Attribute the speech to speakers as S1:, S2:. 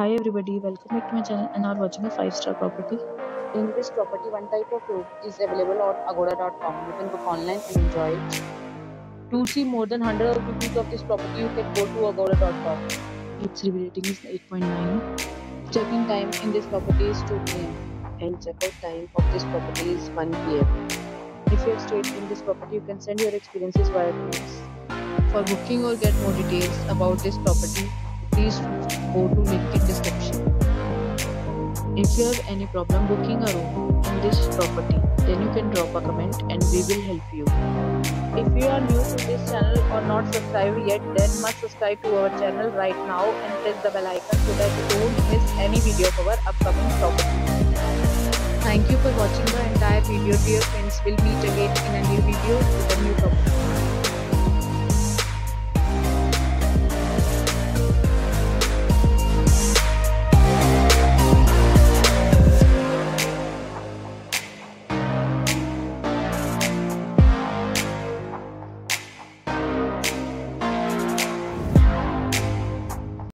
S1: Hi everybody, welcome back to my channel and are watching a 5 star property.
S2: In this property, one type of room is available on agoda.com. You can book online and enjoy it. To see more than 100 reviews of this property, you can go to agoda.com.
S1: Its review rating is 8.9.
S2: Check-in time in this property is 2 p.m. and check-out time of this property is 1 p.m. If you have stayed in this property, you can send your experiences via comments. For booking or get more details about this property, please go to link in description. If you have any problem booking a room in this property, then you can drop a comment and we will help you. If you are new to this channel or not subscribed yet, then must subscribe to our channel right now and press the bell icon so that you don't miss any video of our upcoming property. Thank you for watching the entire video dear friends. We'll meet again in a new video